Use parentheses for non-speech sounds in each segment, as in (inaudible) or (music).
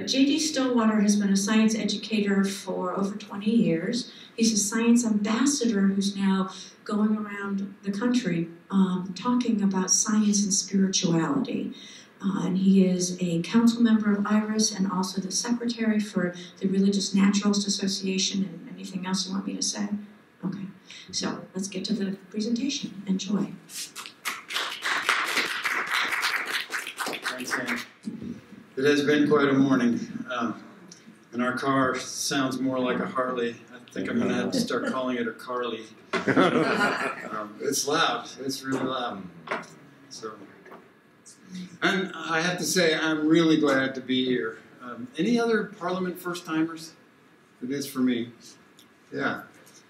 But J.D. Stillwater has been a science educator for over 20 years. He's a science ambassador who's now going around the country um, talking about science and spirituality. Uh, and he is a council member of IRAS and also the secretary for the Religious Naturalist Association. And anything else you want me to say? Okay, so let's get to the presentation. Enjoy. Thanks. It has been quite a morning. Um, and our car sounds more like a Harley. I think I'm going to have to start calling it a Carly. (laughs) um, it's loud. It's really loud. So, and I have to say, I'm really glad to be here. Um, any other Parliament first timers? It is for me. Yeah.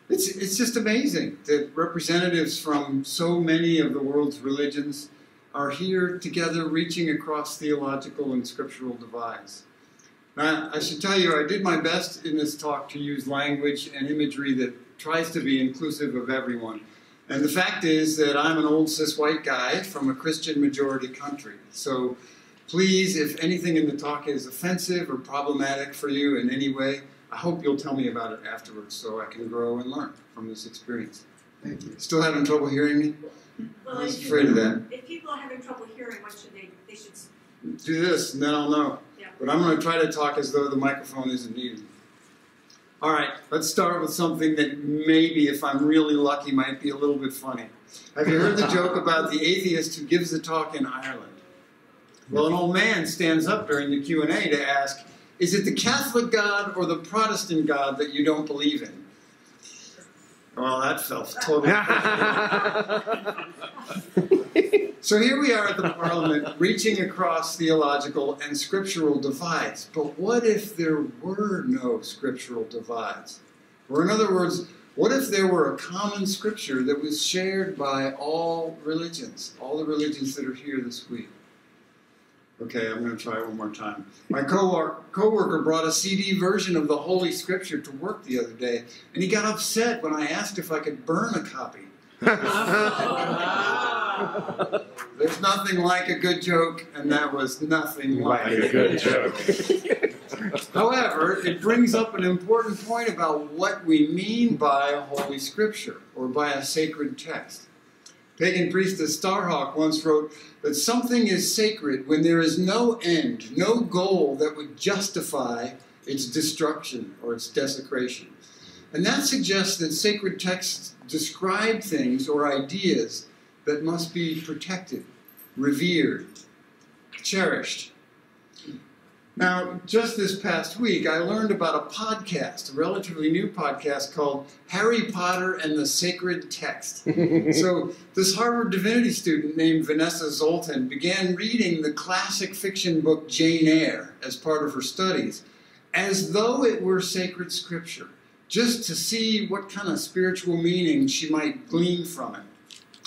It's, it's just amazing that representatives from so many of the world's religions are here together reaching across theological and scriptural divides. Now, I should tell you, I did my best in this talk to use language and imagery that tries to be inclusive of everyone. And the fact is that I'm an old cis white guy from a Christian majority country. So please, if anything in the talk is offensive or problematic for you in any way, I hope you'll tell me about it afterwards so I can grow and learn from this experience. Thank you. Still having trouble hearing me? Well, I was if- afraid of that. If people are having trouble hearing, what should they, they should, Do this, and then I'll know. Yeah. But I'm going to try to talk as though the microphone isn't needed. All right, let's start with something that maybe, if I'm really lucky, might be a little bit funny. Have you heard the (laughs) joke about the atheist who gives a talk in Ireland? Well, an old man stands up during the Q&A to ask, is it the Catholic God or the Protestant God that you don't believe in? Well, that felt totally. (laughs) (laughs) So here we are at the Parliament, (laughs) reaching across theological and scriptural divides. But what if there were no scriptural divides? Or, in other words, what if there were a common scripture that was shared by all religions, all the religions that are here this week? Okay, I'm going to try one more time. My co coworker brought a CD version of the Holy Scripture to work the other day, and he got upset when I asked if I could burn a copy. (laughs) (laughs) There's nothing like a good joke, and that was nothing like, Like a good joke. (laughs) However, it brings up an important point about what we mean by holy scripture or by a sacred text. Pagan priestess Starhawk once wrote that something is sacred when there is no end, no goal that would justify its destruction or its desecration. And that suggests that sacred texts describe things or ideas that must be protected, revered, cherished. Now, just this past week, I learned about a podcast, a relatively new podcast called Harry Potter and the Sacred Text. (laughs) so, this Harvard divinity student named Vanessa Zoltan began reading the classic fiction book Jane Eyre as part of her studies, as though it were sacred scripture, just to see what kind of spiritual meaning she might glean from it.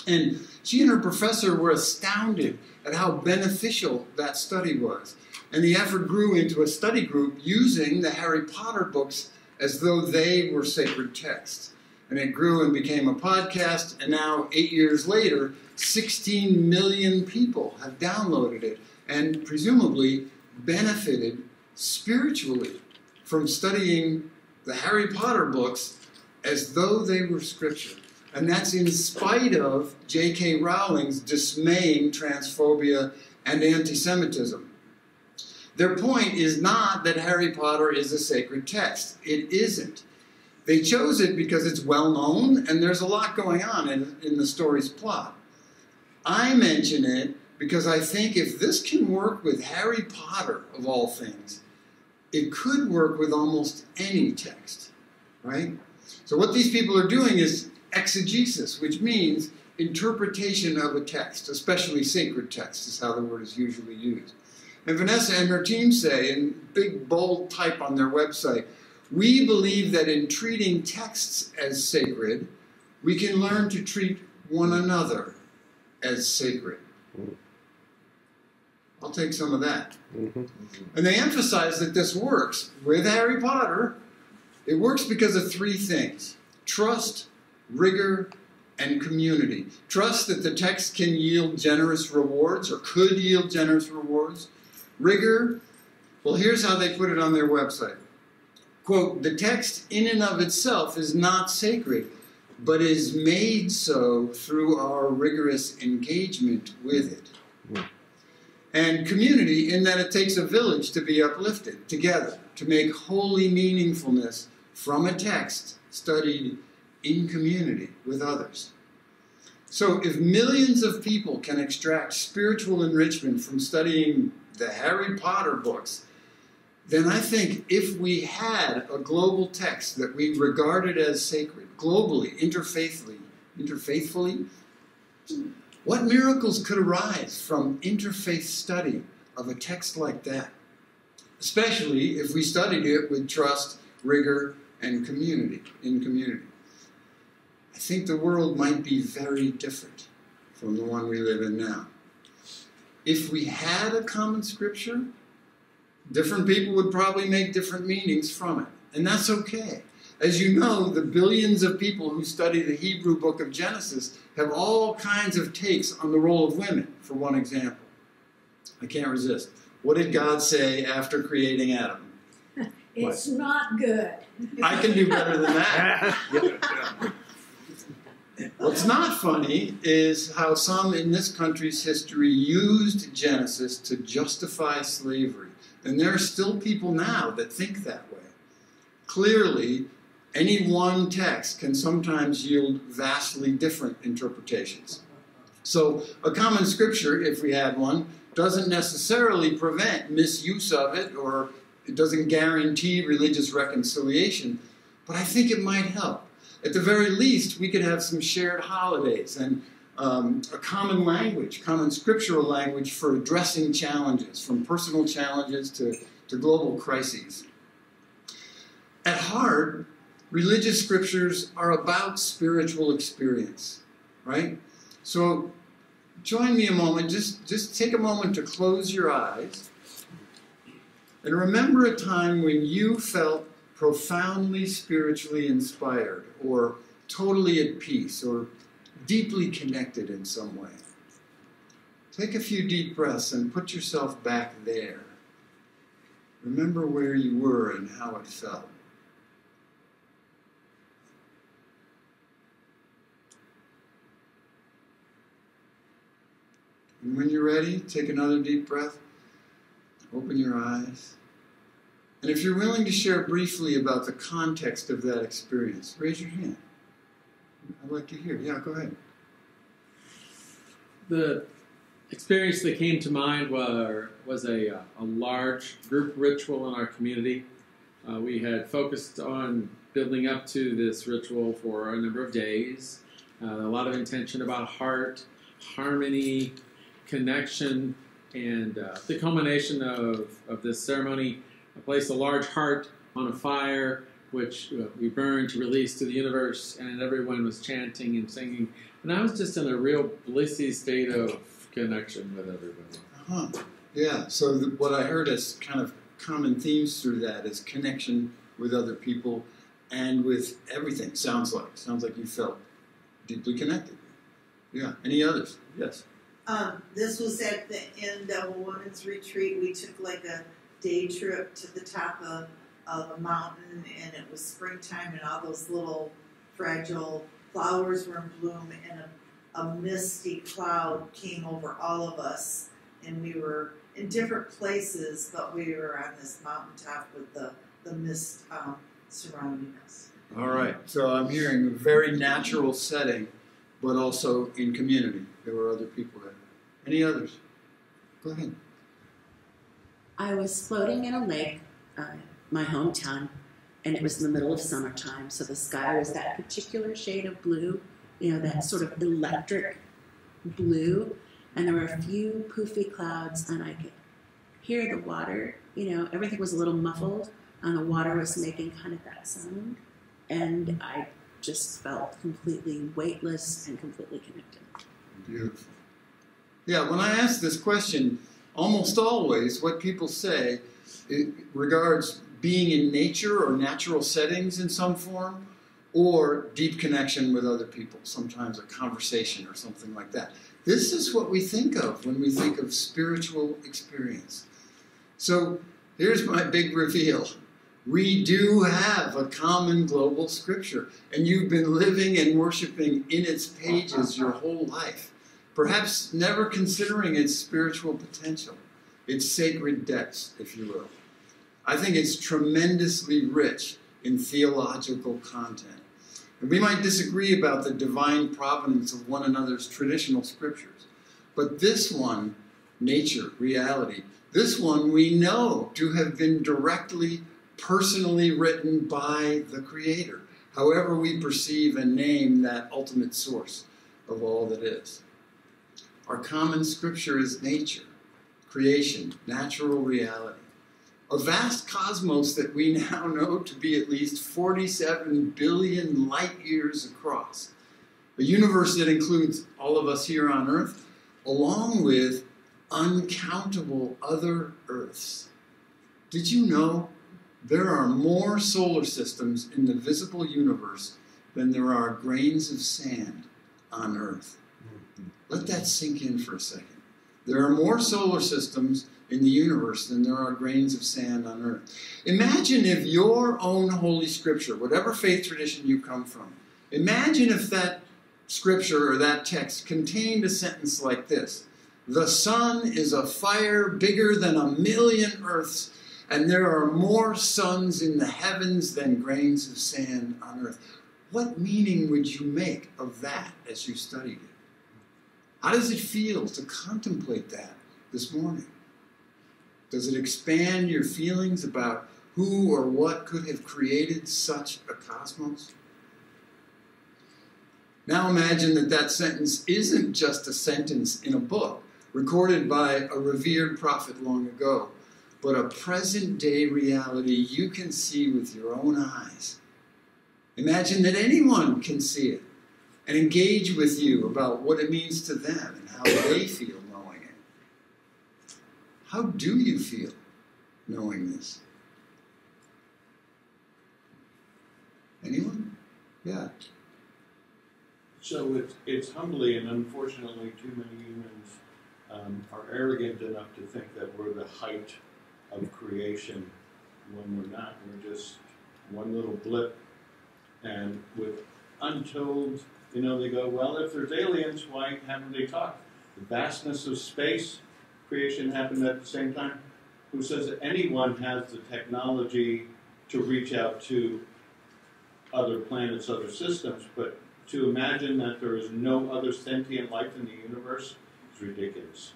And she and her professor were astounded at how beneficial that study was. And the effort grew into a study group using the Harry Potter books as though they were sacred texts. And it grew and became a podcast, and now, eight years later, 16 million people have downloaded it and presumably benefited spiritually from studying the Harry Potter books as though they were scripture. And that's in spite of J.K. Rowling's dismaying transphobia and anti Semitism. Their point is not that Harry Potter is a sacred text. It isn't. They chose it because it's well known and there's a lot going on in, in the story's plot. I mention it because I think if this can work with Harry Potter, of all things, it could work with almost any text, right? So, what these people are doing is exegesis, which means interpretation of a text, especially sacred text, is how the word is usually used. And Vanessa and her team say, in big bold type on their website, we believe that in treating texts as sacred, we can learn to treat one another as sacred. I'll take some of that. Mhm. And they emphasize that this works with Harry Potter. It works because of three things trust, rigor, and community. Trust that the text can yield generous rewards or could yield generous rewards. Rigor, Well, here's how they put it on their website. Quote, the text in and of itself is not sacred, but is made so through our rigorous engagement with it. Yeah. And community, in that it takes a village to be uplifted together, to make holy meaningfulness from a text studied in community with others. So, if millions of people can extract spiritual enrichment from studying the Harry Potter books, then I think if we had a global text that we regarded as sacred, globally, interfaithfully, interfaithfully, what miracles could arise from interfaith study of a text like that? Especially if we studied it with trust, rigor, and community, in community. I think the world might be very different from the one we live in now. If we had a common scripture, different people would probably make different meanings from it. And that's okay. As you know, the billions of people who study the Hebrew book of Genesis have all kinds of takes on the role of women, for one example. I can't resist. What did God say after creating Adam? (laughs) It's not good. I can do better than that. (laughs) What's not funny is how some in this country's history used Genesis to justify slavery. And there are still people now that think that way. Clearly, any one text can sometimes yield vastly different interpretations. So, a common scripture, if we had one, doesn't necessarily prevent misuse of it or it doesn't guarantee religious reconciliation, but I think it might help. At the very least, we could have some shared holidays and um, a common language, common scriptural language for addressing challenges, from personal challenges to, to global crises. At heart, religious scriptures are about spiritual experience, right? So join me a moment, just, just take a moment to close your eyes and remember a time when you felt profoundly spiritually inspired or totally at peace or deeply connected in some way. Take a few deep breaths and put yourself back there. Remember where you were and how it felt. And when you're ready, take another deep breath. Open your eyes. And if you're willing to share briefly about the context of that experience, raise your hand. I'd like to hear. Yeah, go ahead. The experience that came to mind were, was a, uh, a large group ritual in our community. Uh, we had focused on building up to this ritual for a number of days. Uh, a lot of intention about heart, harmony, connection, and uh, the culmination of, of this ceremony I placed a large heart on a fire, which uh, we burned to release to the universe, and everyone was chanting and singing. And I was just in a real blissy state of connection with everybody. Huh. Yeah. So the, what I heard as kind of common themes through that is connection with other people and with everything. Sounds like sounds like you felt deeply connected. Yeah. Any others? Yes. Um, this was at the end of a women's retreat. We took like a day trip to the top of, of a mountain, and it was springtime, and all those little fragile flowers were in bloom, and a, a misty cloud came over all of us, and we were in different places, but we were on this mountaintop with the, the mist um, surrounding us. All right. So I'm hearing a very natural setting, but also in community. There were other people there. Any others? Go ahead. I was floating in a lake, uh, my hometown, and it was in the middle of summertime, so the sky was that particular shade of blue, you know, that sort of electric blue, and there were a few poofy clouds, and I could hear the water, you know, everything was a little muffled, and the water was making kind of that sound, and I just felt completely weightless and completely connected. Beautiful. Yeah, when I asked this question, almost always what people say it regards being in nature or natural settings in some form or deep connection with other people, sometimes a conversation or something like that. This is what we think of when we think of spiritual experience. So here's my big reveal. We do have a common global scripture, and you've been living and worshiping in its pages your whole life, perhaps never considering its spiritual potential, its sacred depths, if you will. I think it's tremendously rich in theological content. And we might disagree about the divine providence of one another's traditional scriptures, but this one, nature, reality, this one we know to have been directly, personally written by the Creator, however we perceive and name that ultimate source of all that is. Our common scripture is nature, creation, natural reality a vast cosmos that we (laughs) now know to be at least 47 billion light years across. A universe that includes all of us here on Earth, along with uncountable other Earths. Did you know there are more solar systems in the visible universe than there are grains of sand on Earth? Let that sink in for a second. There are more solar systems in the universe than there are grains of sand on earth. Imagine if your own Holy Scripture, whatever faith tradition you come from, imagine if that scripture or that text contained a sentence like this The sun is a fire bigger than a million earths, and there are more suns in the heavens than grains of sand on earth. What meaning would you make of that as you studied it? How does it feel to contemplate that this morning? Does it expand your feelings about who or what could have created such a cosmos? Now imagine that that sentence isn't just a sentence in a book recorded by a revered prophet long ago, but a present day reality you can see with your own eyes. Imagine that anyone can see it and engage with you about what it means to them and how they feel knowing it. how do you feel knowing this? Anyone? Yeah. So it's, it's humbly and unfortunately too many humans um, are arrogant enough to think that we're the height of creation when we're not. We're just one little blip. And with untold, you know, they go, well, if there's aliens, why haven't they talked? The vastness of space, creation happened at the same time? Who says that anyone has the technology to reach out to other planets, other systems, but to imagine that there is no other sentient life in the universe is ridiculous.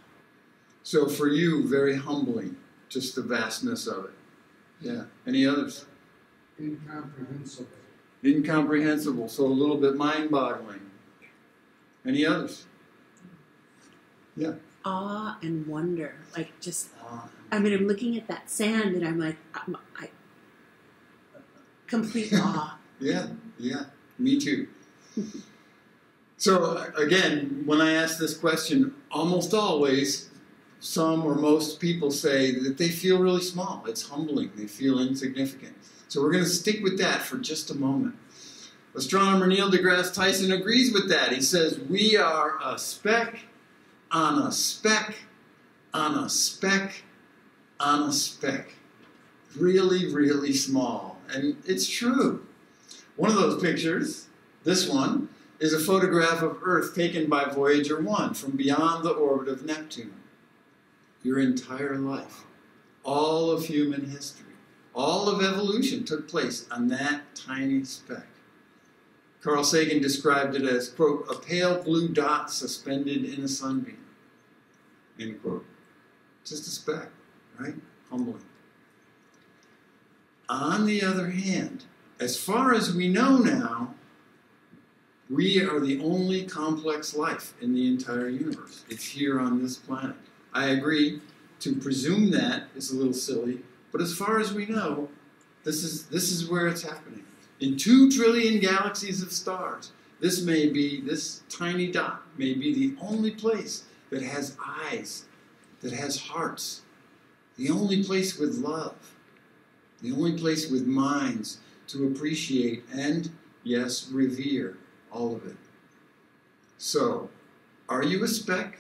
So for you, very humbling, just the vastness of it. Yeah. Any others? Incomprehensible. Incomprehensible, so a little bit mind boggling. Any others? Yeah awe and wonder. Like just, I mean, I'm looking at that sand and I'm like, I'm, I, complete awe. (laughs) Yeah, yeah, me too. so again, when I ask this question, almost always, some or most people say that they feel really small. It's humbling. They feel insignificant. So we're going to stick with that for just a moment. Astronomer Neil deGrasse Tyson agrees with that. He says, We are a speck on a speck, on a speck, on a speck. Really, really small. And it's true. One of those pictures, this one, is a photograph of Earth taken by Voyager 1 from beyond the orbit of Neptune. Your entire life, all of human history, all of evolution took place on that tiny speck. Carl Sagan described it as, quote, a pale blue dot suspended in a sunbeam, end quote. Just a speck, right? Humbling. On the other hand, as far as we know now, we are the only complex life in the entire universe. It's here on this planet. I agree, to presume that is a little silly, but as far as we know, this is, this is where it's happening. In two trillion galaxies of stars, this may be, this tiny dot may be the only place that has eyes, that has hearts, the only place with love, the only place with minds to appreciate and, yes, revere all of it. So, are you a speck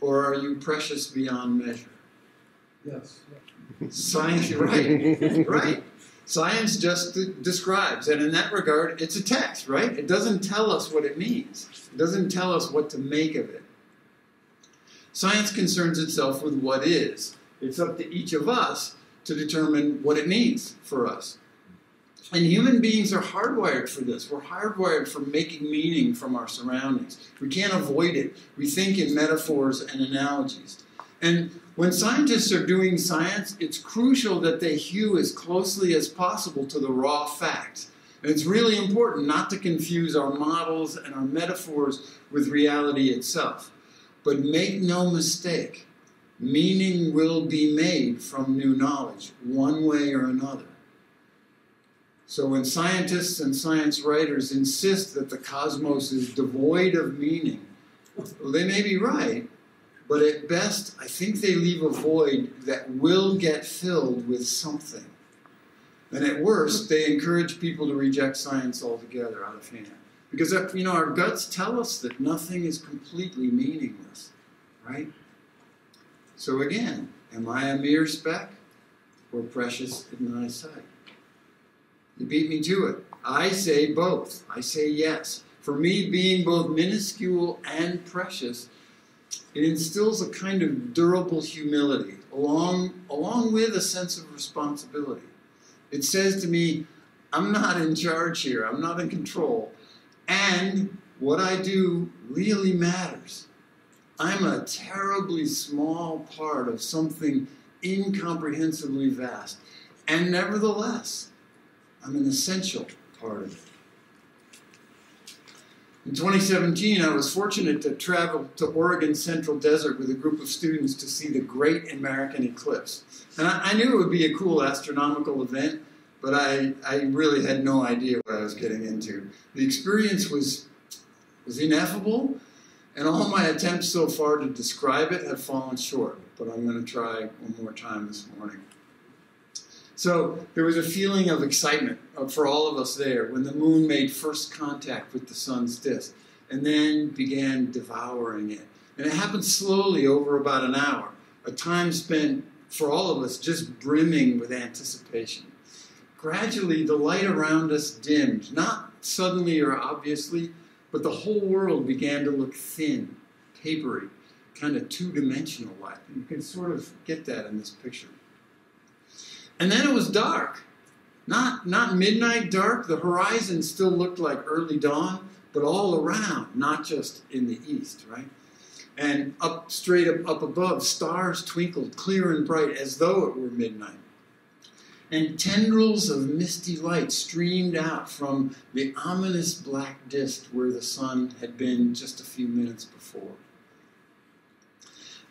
or are you precious beyond measure? Yes. Science, right, (laughs) right. Science just describes, and in that regard, it's a text, right? It doesn't tell us what it means. It doesn't tell us what to make of it. Science concerns itself with what is. It's up to each of us to determine what it means for us. And human beings are hardwired for this. We're hardwired for making meaning from our surroundings. We can't avoid it. We think in metaphors and analogies. And when scientists are doing science, it's crucial that they hew as closely as possible to the raw facts. And it's really important not to confuse our models and our metaphors with reality itself. But make no mistake, meaning will be made from new knowledge, one way or another. So when scientists and science writers insist that the cosmos is devoid of meaning, well, they may be right, but at best, I think they leave a void that will get filled with something. And at worst, they encourage people to reject science altogether out of hand. Because, uh, you know, our guts tell us that nothing is completely meaningless, right? So again, am I a mere speck or precious in thy sight? You beat me to it. I say both. I say yes. For me, being both minuscule and precious, it instills a kind of durable humility along, along with a sense of responsibility. It says to me, I'm not in charge here, I'm not in control, and what I do really matters. I'm a terribly small part of something incomprehensibly vast, and nevertheless, I'm an essential part of it. In 2017, I was fortunate to travel to Oregon's Central Desert with a group of students to see the Great American Eclipse. And I, I knew it would be a cool astronomical event, but I, I really had no idea what I was getting into. The experience was, was ineffable, and all my attempts so far to describe it have fallen short, but I'm going to try one more time this morning. So there was a feeling of excitement uh, for all of us there when the moon made first contact with the sun's disk and then began devouring it. And it happened slowly over about an hour, a time spent for all of us just brimming with anticipation. Gradually, the light around us dimmed, not suddenly or obviously, but the whole world began to look thin, papery, kind of two dimensional light. You can sort of get that in this picture. And then it was dark. Not, not midnight dark. The horizon still looked like early dawn, but all around, not just in the east, right? And up straight up, up above, stars twinkled clear and bright as though it were midnight. And tendrils of misty light streamed out from the ominous black disk where the sun had been just a few minutes before.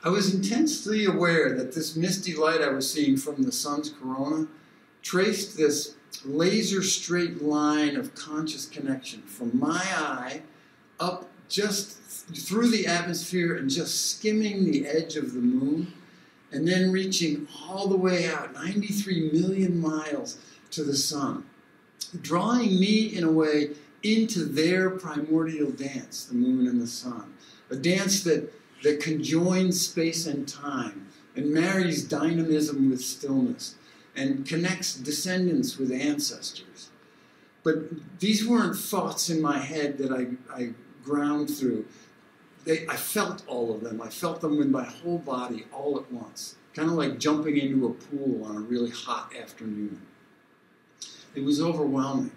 I was intensely aware that this misty light I was seeing from the sun's corona traced this laser straight line of conscious connection from my eye up just through the atmosphere and just skimming the edge of the moon and then reaching all the way out 93 million miles to the sun, drawing me in a way into their primordial dance, the moon and the sun, a dance that that conjoins space and time and marries dynamism with stillness and connects descendants with ancestors. But these weren't thoughts in my head that I, I ground through. They, I felt all of them. I felt them with my whole body all at once, kind of like jumping into a pool on a really hot afternoon. It was overwhelming,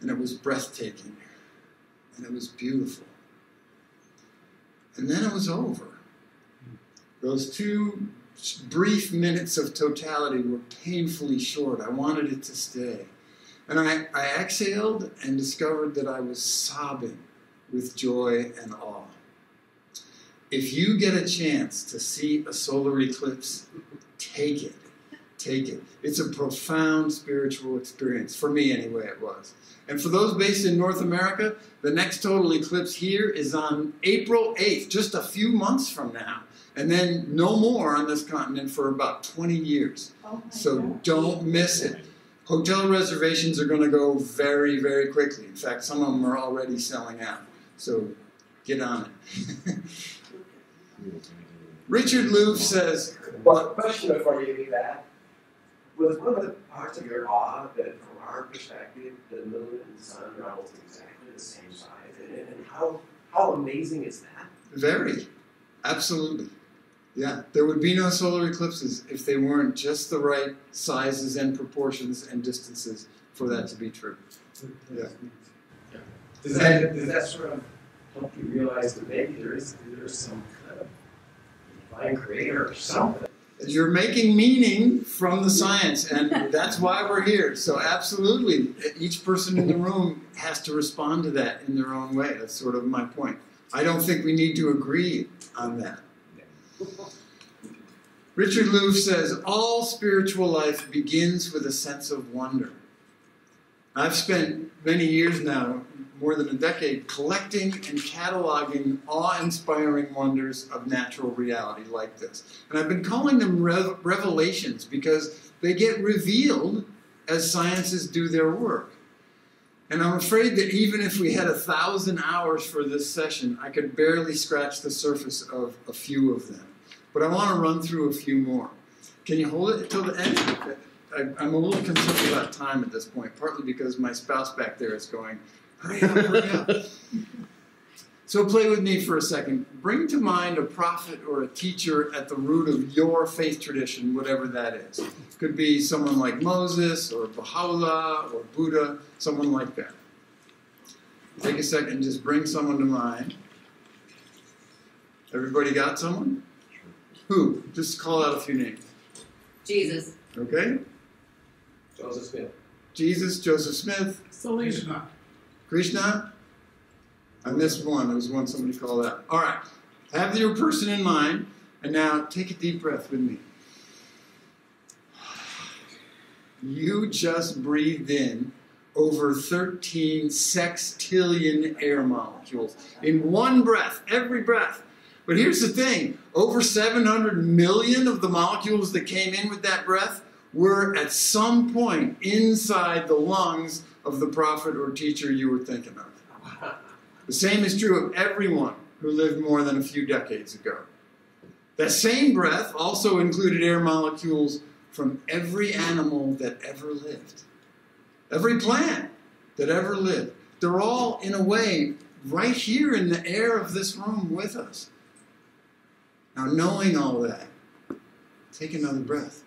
and it was breathtaking, and it was beautiful. And then it was over. Those two brief minutes of totality were painfully short. I wanted it to stay. And I, I exhaled and discovered that I was sobbing with joy and awe. If you get a chance to see a solar eclipse, take it. Take it. It's a profound spiritual experience. For me, anyway, it was. And for those based in North America, the next total eclipse here is on April 8th, just a few months from now. And then no more on this continent for about 20 years. Oh So God. don't miss it. Hotel reservations are going to go very, very quickly. In fact, some of them are already selling out. So get on it. (laughs) Richard Louv says, Well, question before you do that. Was one of the parts of your awe that from our perspective, the moon and the sun are almost exactly the same size? And, and how, how amazing is that? very, absolutely. Yeah, there would be no solar eclipses if they weren't just the right sizes and proportions and distances for that to be true. Yeah. Does that, does that sort of help you realize that maybe there is, there's some kind of divine creator or something? You're making meaning from the science, and that's why we're here. So, absolutely, each person in the room has to respond to that in their own way. That's sort of my point. I don't think we need to agree on that. Richard Louv says all spiritual life begins with a sense of wonder. I've spent many years now, more than a decade, collecting and cataloging awe inspiring wonders of natural reality like this. And I've been calling them rev- revelations because they get revealed as sciences do their work. And I'm afraid that even if we had a thousand hours for this session, I could barely scratch the surface of a few of them. But I want to run through a few more. Can you hold it until the end? I, I'm a little concerned about time at this point, partly because my spouse back there is going, hurry up, hurry up. So play with me for a second. Bring to mind a prophet or a teacher at the root of your faith tradition, whatever that is. Could be someone like Moses or Baha'u'llah or Buddha, someone like that. Take a second and just bring someone to mind. Everybody got someone? Who? Just call out a few names. Jesus. Okay? Joseph Smith. Jesus, Joseph Smith, Krishna. Krishna. I missed one. There was one somebody called out. All right. Have your person in mind, and now take a deep breath with me. You just breathed in over 13 sextillion air molecules in one breath, every breath. But here's the thing over 700 million of the molecules that came in with that breath were at some point inside the lungs of the prophet or teacher you were thinking of. The same is true of everyone who lived more than a few decades ago. That same breath also included air molecules from every animal that ever lived, every plant that ever lived. They're all, in a way, right here in the air of this room with us. Now, knowing all that, take another breath.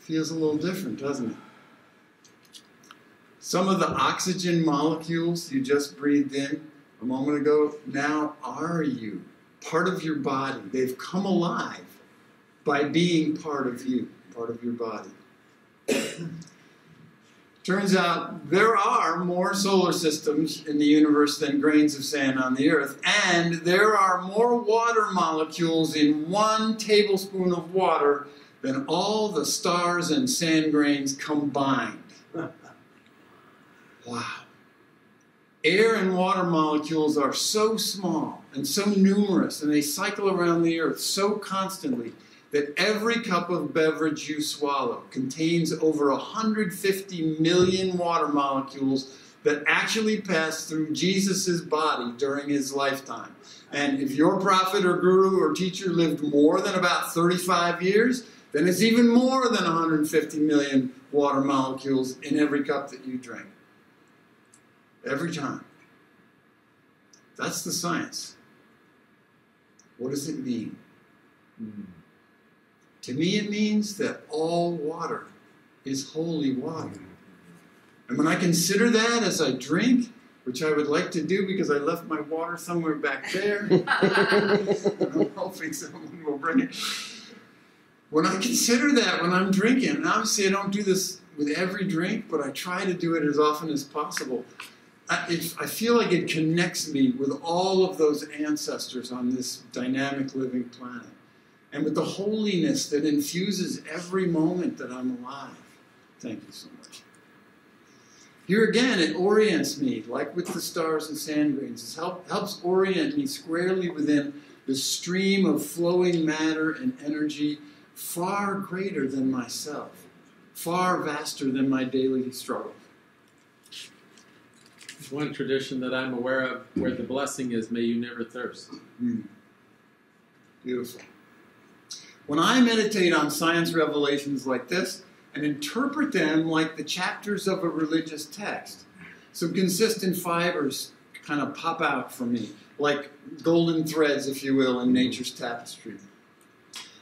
Feels a little different, doesn't it? Some of the oxygen molecules you just breathed in a moment ago now are you, part of your body. They've come alive by being part of you, part of your body. (coughs) Turns out there are more solar systems in the universe than grains of sand on the earth, and there are more water molecules in one tablespoon of water than all the stars and sand grains combined. Wow. Air and water molecules are so small and so numerous, and they cycle around the earth so constantly that every cup of beverage you swallow contains over 150 million water molecules that actually passed through Jesus' body during his lifetime. And if your prophet or guru or teacher lived more than about 35 years, then it's even more than 150 million water molecules in every cup that you drink. Every time. That's the science. What does it mean? Mm. To me, it means that all water is holy water. And when I consider that as I drink, which I would like to do because I left my water somewhere back there, (laughs) I'm hoping someone will bring it. When I consider that when I'm drinking, and obviously I don't do this with every drink, but I try to do it as often as possible. I, I feel like it connects me with all of those ancestors on this dynamic living planet and with the holiness that infuses every moment that I'm alive. Thank you so much. Here again, it orients me, like with the stars and sand grains. It help, helps orient me squarely within the stream of flowing matter and energy far greater than myself, far vaster than my daily struggle. One tradition that I'm aware of where the blessing is, may you never thirst. Mm. Beautiful. When I meditate on science revelations like this and interpret them like the chapters of a religious text, some consistent fibers kind of pop out for me, like golden threads, if you will, in nature's tapestry.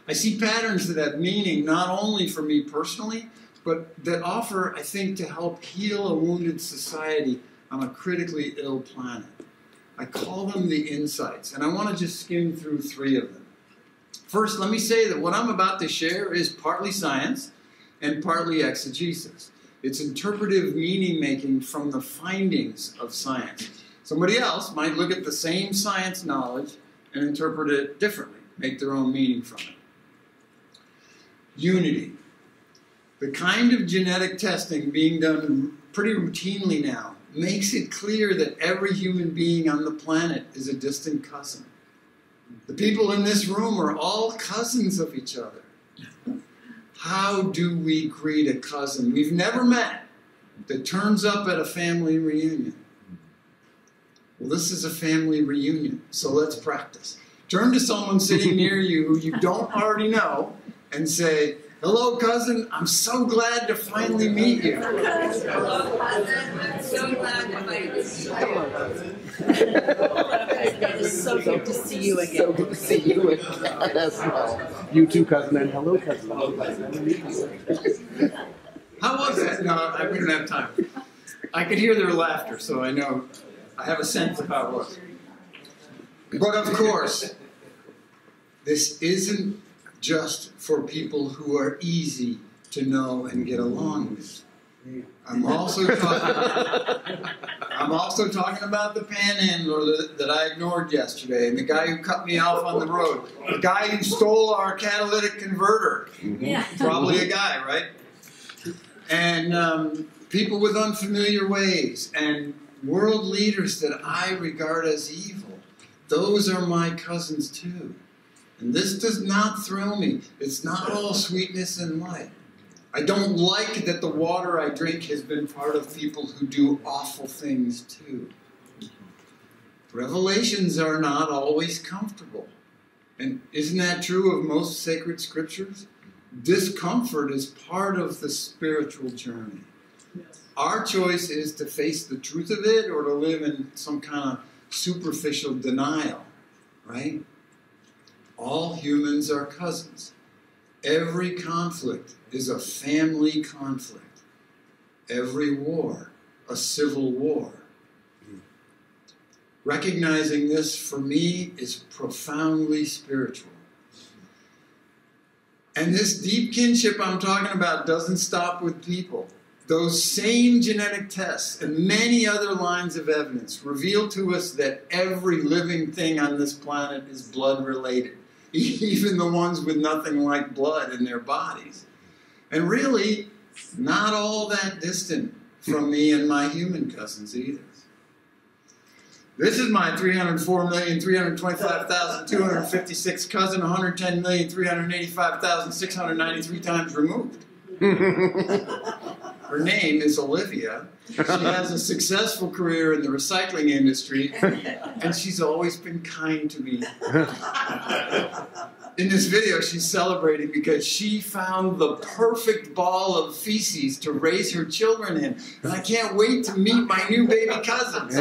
I see patterns that have meaning not only for me personally, but that offer, I think, to help heal a wounded society on a critically ill planet. I call them the insights, and I want to just skim through three of them. First, let me say that what I'm about to share is partly science and partly exegesis. It's interpretive meaning making from the findings of science. Somebody else might look at the same science knowledge and interpret it differently, make their own meaning from it. Unity. The kind of genetic testing being done pretty routinely now makes it clear that every human being on the planet is a distant cousin. The people in this room are all cousins of each other. How do we greet a cousin we've never met that turns up at a family reunion? Well, this is a family reunion, so let's practice. Turn to someone sitting near you who you don't already know and say, Hello, cousin. I'm so glad to finally meet you. Hello, cousin. I'm so glad to meet you. It's so good to see you again. So good to see you again as well. You too, cousin, and hello, cousin. I'm glad to meet you. How was that? No, I, we don't have time. I could hear their laughter, so I know I have a sense of how it was. But of course, this isn't just for people who are easy to know and get along with. I'm also talking. I'm also talking about the panhandler that, that I ignored yesterday, and the guy who cut me off on the road, the guy who stole our catalytic converter. Yeah. Probably a guy, right? And um, people with unfamiliar ways, and world leaders that I regard as evil. Those are my cousins too. And this does not thrill me. It's not all sweetness and light. I don't like that the water I drink has been part of people who do awful things too. Revelations are not always comfortable. And isn't that true of most sacred scriptures? Discomfort is part of the spiritual journey. Our choice is to face the truth of it or to live in some kind of superficial denial, right? All humans are cousins. Every conflict is a family conflict. Every war, a civil war. Recognizing this for me is profoundly spiritual. And this deep kinship I'm talking about doesn't stop with people. Those same genetic tests and many other lines of evidence reveal to us that every living thing on this planet is blood related, (laughs) even the ones with nothing like blood in their bodies. And really, not all that distant from me and my human cousins either. This is my 304,325,256 cousin, 110,385,693 times removed. (laughs) Her name is Olivia. She has a successful career in the recycling industry, and she's always been kind to me. In this video, she's celebrating because she found the perfect ball of feces to raise her children in. And I can't wait to meet my new baby cousins.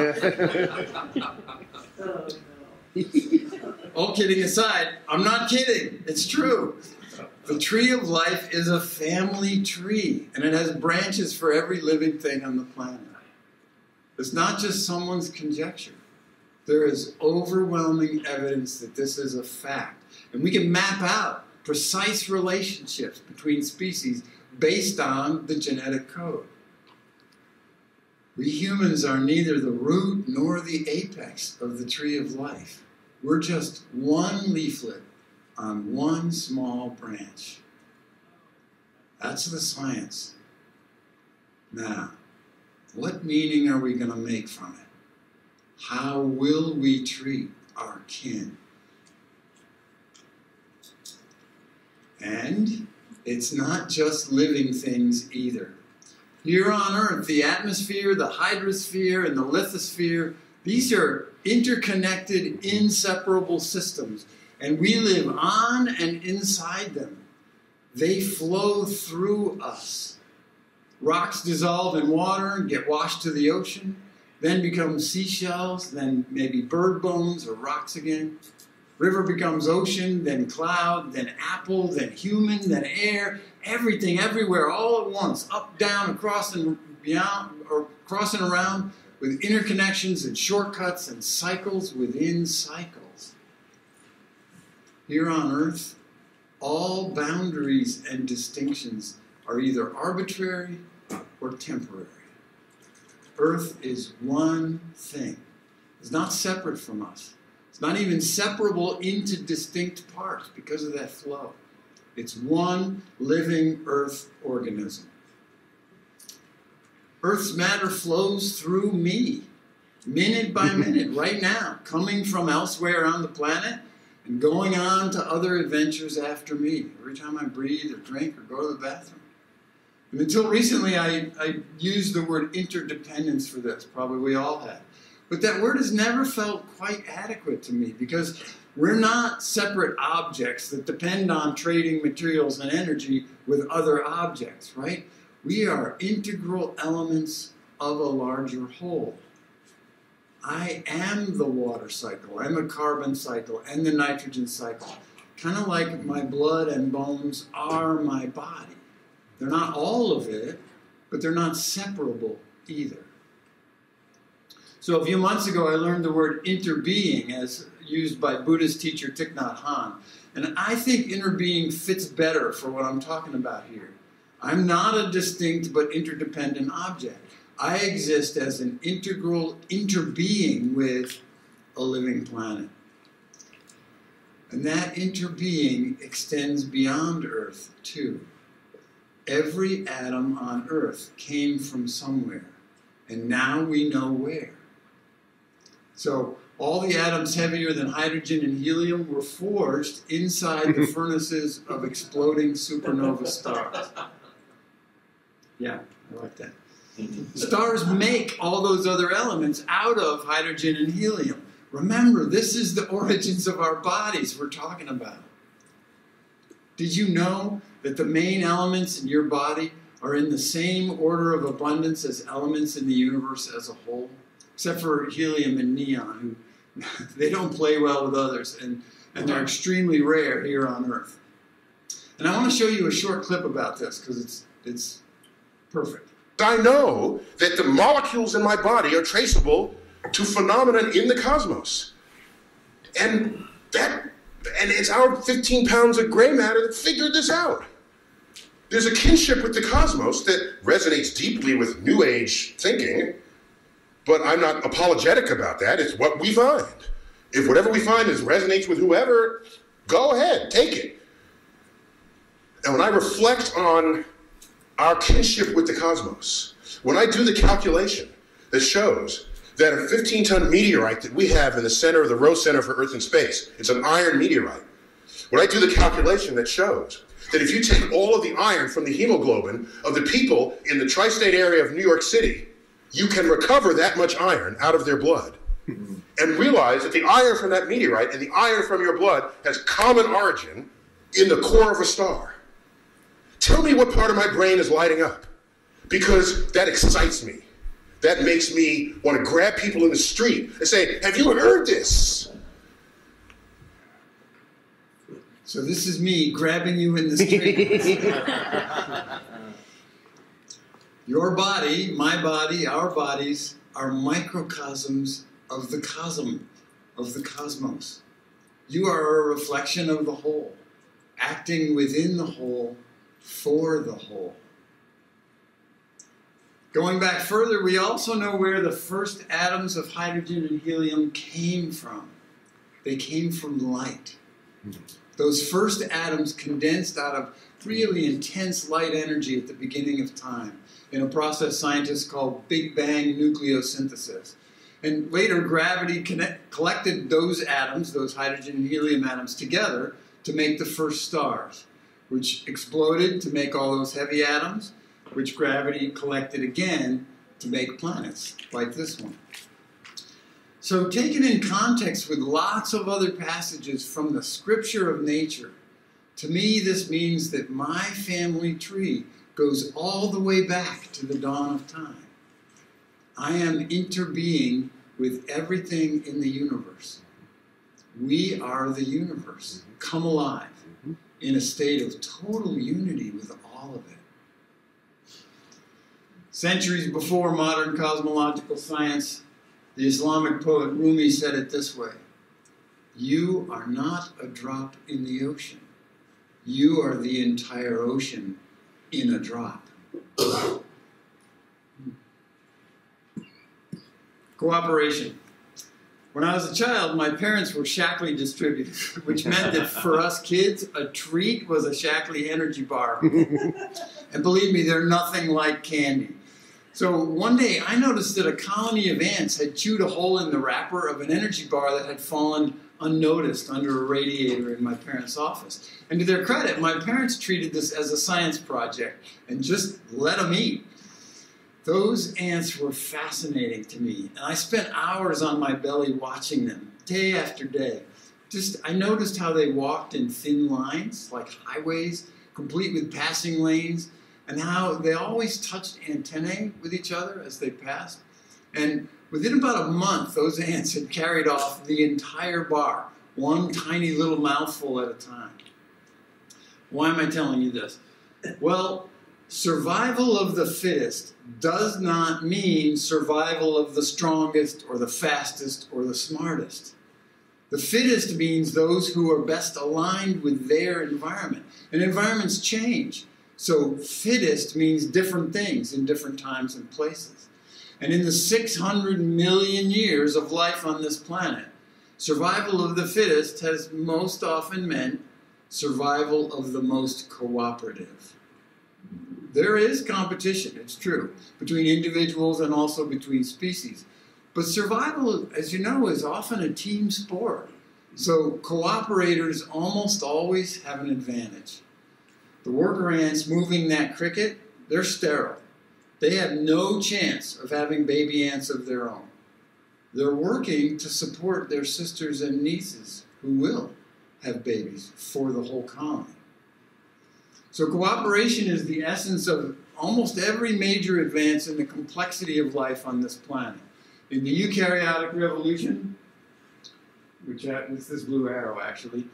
All kidding aside, I'm not kidding. It's true. The tree of life is a family tree, and it has branches for every living thing on the planet. It's not just someone's conjecture. There is overwhelming evidence that this is a fact. And we can map out precise relationships between species based on the genetic code. We humans are neither the root nor the apex of the tree of life. We're just one leaflet on one small branch. That's the science. Now, what meaning are we going to make from it? How will we treat our kin? And it's not just living things either. Here on Earth, the atmosphere, the hydrosphere, and the lithosphere, these are interconnected, inseparable systems. And we live on and inside them. They flow through us. Rocks dissolve in water and get washed to the ocean, then become seashells, then maybe bird bones or rocks again. River becomes ocean, then cloud, then apple, then human, then air, everything, everywhere, all at once, up, down, across and beyond, or crossing around, with interconnections and shortcuts and cycles within cycles. Here on earth, all boundaries and distinctions are either arbitrary or temporary. Earth is one thing. It's not separate from us. It's not even separable into distinct parts because of that flow. It's one living earth organism. Earth's matter flows through me, minute by (laughs) minute, right now, coming from elsewhere on the planet and going on to other adventures after me. Every time I breathe or drink or go to the bathroom. And until recently, I, I used the word interdependence for this. Probably we all have. But that word has never felt quite adequate to me because we're not separate objects that depend on trading materials and energy with other objects, right? We are integral elements of a larger whole. I am the water cycle, and the carbon cycle, and the nitrogen cycle. Kind of like my blood and bones are my body. They're not all of it, but they're not separable either. So a few months ago, I learned the word interbeing as used by Buddhist teacher Thich Nhat Hanh. And I think interbeing fits better for what I'm talking about here. I'm not a distinct but interdependent object. I exist as an integral interbeing with a living planet. And that interbeing extends beyond Earth, too. Every atom on Earth came from somewhere, and now we know where. So, all the atoms heavier than hydrogen and helium were forged inside the (laughs) furnaces of exploding supernova stars. (laughs) Yeah, I like that. Stars make all those other elements out of hydrogen and helium. Remember, this is the origins of our bodies we're talking about. Did you know that the main elements in your body are in the same order of abundance as elements in the universe as a whole? Except for helium and neon, who (laughs) they don't play well with others, and, and they're extremely rare here on Earth. And I want to show you a short clip about this because it's, it's perfect. I know that the molecules in my body are traceable to phenomena in the cosmos. And that and it's our 15 pounds of gray matter that figured this out. There's a kinship with the cosmos that resonates deeply with New Age thinking, but I'm not apologetic about that. It's what we find. If whatever we find is resonates with whoever, go ahead, take it. And when I reflect on our kinship with the cosmos. When I do the calculation that shows that a 15 ton meteorite that we have in the center of the Rose Center for Earth and Space, it's an iron meteorite. When I do the calculation that shows that if you take all of the iron from the hemoglobin of the people in the tri state area of New York City, you can recover that much iron out of their blood. Mm-hmm. And realize that the iron from that meteorite and the iron from your blood has common origin in the core of a star. Tell me what part of my brain is lighting up because that excites me. That makes me want to grab people in the street and say, Have you heard this? So, this is me grabbing you in the street. (laughs) Your body, my body, our bodies are microcosms of the cosm, of the cosmos. You are a reflection of the whole, acting within the whole for the whole. Going back further, we also know where the first atoms of hydrogen and helium came from. They came from light. Those first atoms condensed out of really intense light energy at the beginning of time in a process scientists call Big Bang nucleosynthesis. And later, gravity connect, collected those atoms, those hydrogen and helium atoms, together to make the first stars which exploded to make all those heavy atoms, which gravity collected again to make planets like this one. So, taken in context with lots of other passages from the scripture of nature, to me, this means that my family tree goes all the way back to the dawn of time. I am interbeing with everything in the universe. We are the universe, come alive in a state of total unity with all of it. Centuries before modern cosmological science, the Islamic poet Rumi said it this way You are not a drop in the ocean, you are the entire ocean in a drop. Cooperation. When I was a child, my parents were Shaklee distributors, which meant that for us kids, a treat was a Shaklee energy bar. (laughs) and believe me, they're nothing like candy. So one day I noticed that a colony of ants had chewed a hole in the wrapper of an energy bar that had fallen unnoticed under a radiator in my parents' office. And to their credit, my parents treated this as a science project and just let them eat. Those ants were fascinating to me, and I spent hours on my belly watching them, day after day. Just, I noticed how they walked in thin lines, like highways, complete with passing lanes, and how they always touched antennae with each other as they passed. And within about a month, those ants had carried off the entire bar, one tiny little mouthful at a time. Why am I telling you this? Well, survival of the fittest does not mean survival of the strongest or the fastest or the smartest. The fittest means those who are best aligned with their environment. And environments change. So, fittest means different things in different times and places. And in the 600 million years of life on this planet, survival of the fittest has most often meant survival of the most cooperative. There is competition, it's true, between individuals and also between species. But survival, as you know, is often a team sport. So cooperators almost always have an advantage. The worker ants moving that cricket, they're sterile. They have no chance of having baby ants of their own. They're working to support their sisters and nieces who will have babies for the whole colony. So, cooperation is the essence of almost every major advance in the complexity of life on this planet. In the eukaryotic revolution, which is this blue arrow actually,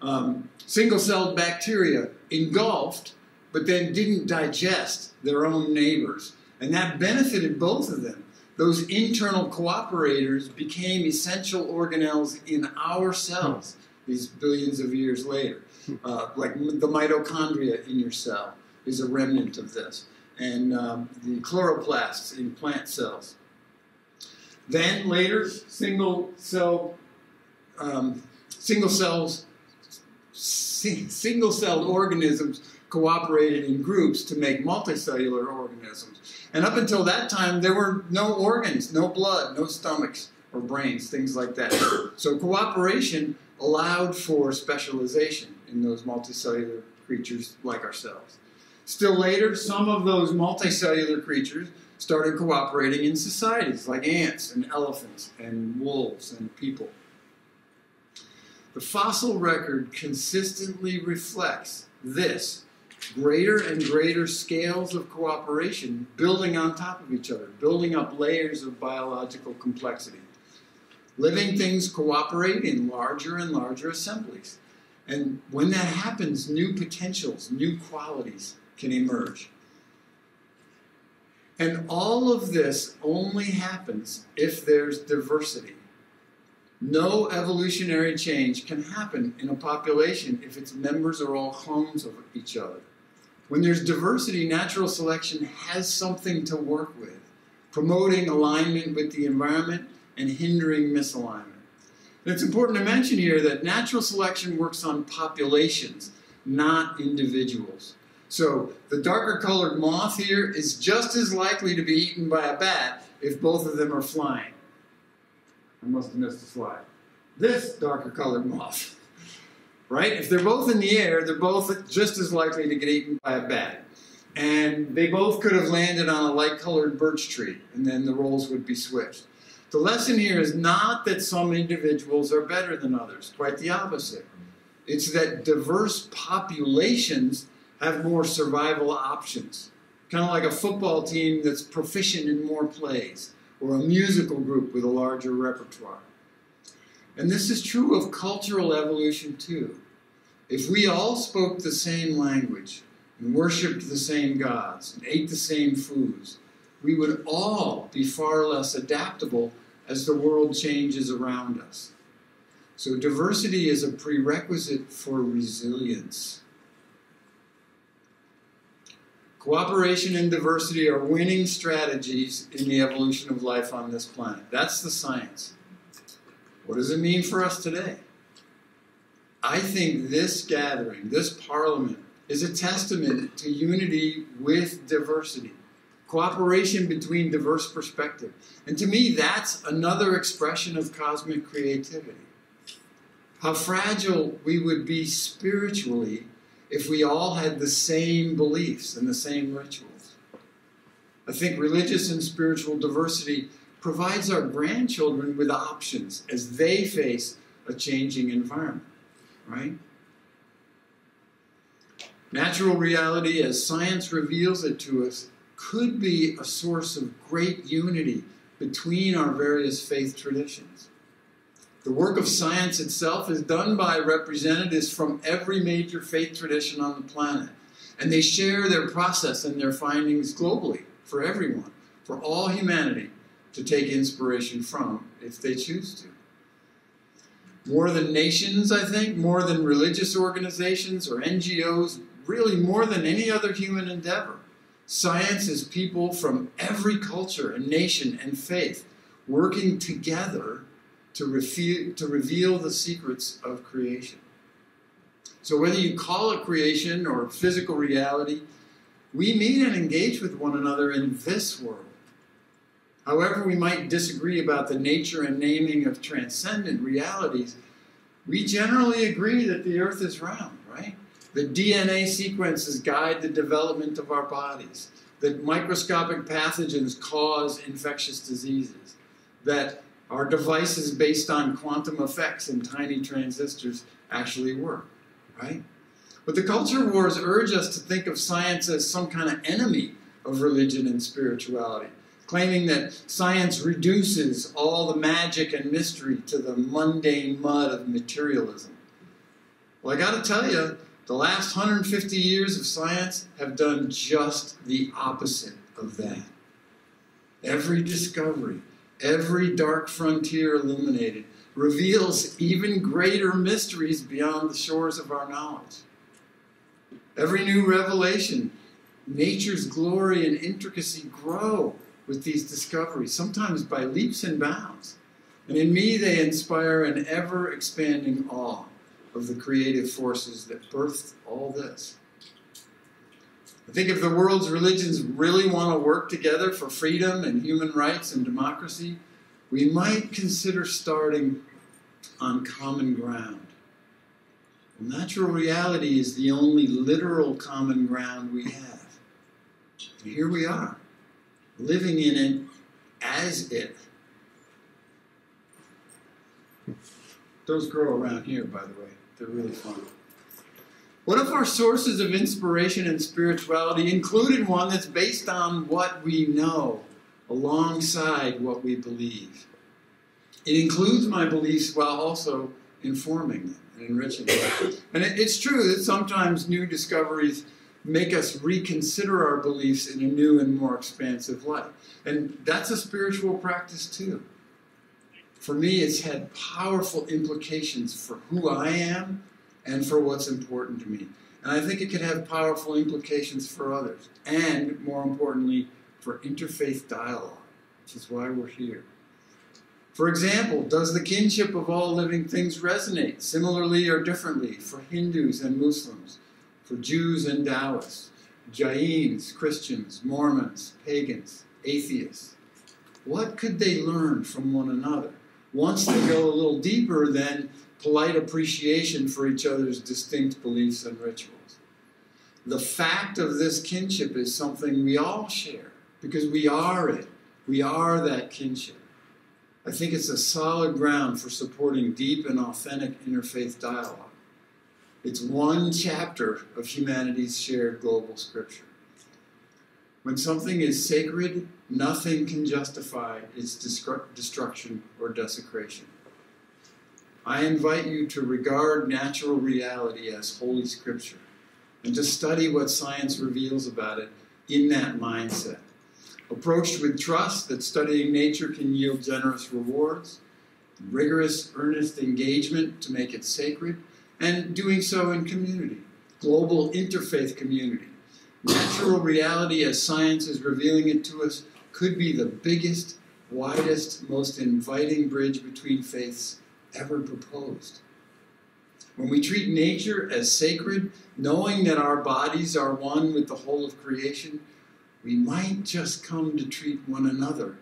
um, single celled bacteria engulfed but then didn't digest their own neighbors. And that benefited both of them. Those internal cooperators became essential organelles in our cells these billions of years later. Uh, like the mitochondria in your cell is a remnant of this, and um, the chloroplasts in plant cells. Then later, single cell, um, single cells, single celled organisms cooperated in groups to make multicellular organisms. And up until that time, there were no organs, no blood, no stomachs or brains, things like that. So cooperation allowed for specialization in those multicellular creatures like ourselves. Still later, some of those multicellular creatures started cooperating in societies like ants and elephants and wolves and people. The fossil record consistently reflects this greater and greater scales of cooperation building on top of each other, building up layers of biological complexity. Living things cooperate in larger and larger assemblies. And when that happens, new potentials, new qualities can emerge. And all of this only happens if there's diversity. No evolutionary change can happen in a population if its members are all clones of each other. When there's diversity, natural selection has something to work with, promoting alignment with the environment and hindering misalignment. It's important to mention here that natural selection works on populations, not individuals. So the darker colored moth here is just as likely to be eaten by a bat if both of them are flying. I must have missed a slide. This darker colored moth (laughs) right? If they're both in the air, they're both just as likely to get eaten by a bat. And they both could have landed on a light colored birch tree, and then the roles would be switched. The lesson here is not that some individuals are better than others, quite the opposite. It's that diverse populations have more survival options. Kind of like a football team that's proficient in more plays, or a musical group with a larger repertoire. And this is true of cultural evolution too. If we all spoke the same language and worshiped the same gods and ate the same foods, we would all be far less adaptable as the world changes around us. So, diversity is a prerequisite for resilience. Cooperation and diversity are winning strategies in the evolution of life on this planet. That's the science. What does it mean for us today? I think this gathering, this parliament, is a testament to unity with diversity, cooperation between diverse perspectives. And to me, that's another expression of cosmic creativity. How fragile we would be spiritually if we all had the same beliefs and the same rituals. I think religious and spiritual diversity provides our grandchildren with options as they face a changing environment, right? Natural reality, as science reveals it to us, could be a source of great unity between our various faith traditions. The work of science itself is done by representatives from every major faith tradition on the planet, and they share their process and their findings globally for everyone, for all humanity to take inspiration from if they choose to. More than nations, I think, more than religious organizations or NGOs, really more than any other human endeavor. Science is people from every culture and nation and faith working together to, to reveal the secrets of creation. So, whether you call it creation or physical reality, we meet and engage with one another in this world. However, we might disagree about the nature and naming of transcendent realities, we generally agree that the earth is round, right? The DNA sequences guide the development of our bodies, that microscopic pathogens cause infectious diseases, that our devices based on quantum effects and tiny transistors actually work, right? But the culture wars urge us to think of science as some kind of enemy of religion and spirituality, claiming that science reduces all the magic and mystery to the mundane mud of materialism. Well, I got to tell you, the last 150 years of science have done just the opposite of that. Every discovery, every dark frontier illuminated, reveals even greater mysteries beyond the shores of our knowledge. Every new revelation, nature's glory and intricacy grow with these discoveries, sometimes by leaps and bounds. And in me, they inspire an ever expanding awe of the creative forces that birthed all this. I think if the world's religions really want to work together for freedom and human rights and democracy, we might consider starting on common ground. Natural reality is the only literal common ground we have. And here we are, living in it as it. Those grow around here, by the way. They're really fun. What if our sources of inspiration and spirituality included one that's based on what we know alongside what we believe? It includes my beliefs while also informing them and enriching them. And it, it's true that sometimes new discoveries make us reconsider our beliefs in a new and more expansive light. And that's a spiritual practice too. For me, it's had powerful implications for who I am and for what's important to me. And I think it can have powerful implications for others, and more importantly, for interfaith dialogue, which is why we're here. For example, does the kinship of all living things resonate similarly or differently for Hindus and Muslims, for Jews and Taoists, Jains, Christians, Mormons, pagans, atheists? What could they learn from one another once they go a little deeper than polite appreciation for each other's distinct beliefs and rituals? The fact of this kinship is something we all share because we are it. We are that kinship. I think it's a solid ground for supporting deep and authentic interfaith dialogue. It's one chapter of humanity's shared global scripture. When something is sacred, nothing can justify its destru- destruction or desecration. I invite you to regard natural reality as Holy Scripture and to study what science reveals about it in that mindset. Approached with trust that studying nature can yield generous rewards, rigorous, earnest engagement to make it sacred, and doing so in community, global interfaith community. Natural reality, as science is revealing it to us, could be the biggest, widest, most inviting bridge between faiths ever proposed. When we treat nature as sacred, knowing that our bodies are one with the whole of creation, we might just come to treat one another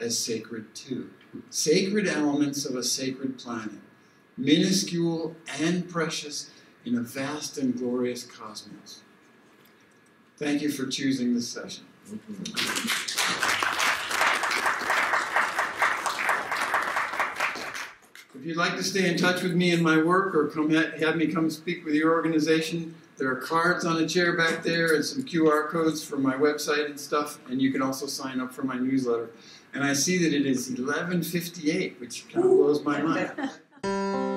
as sacred too. Sacred elements of a sacred planet, minuscule and precious in a vast and glorious cosmos. Thank you for choosing this session. If you'd like to stay in touch with me and my work or come have me come speak with your organization, there are cards on a chair back there and some QR codes for my website and stuff, and you can also sign up for my newsletter. And I see that it is 11:58, which kind of blows my mind. (laughs)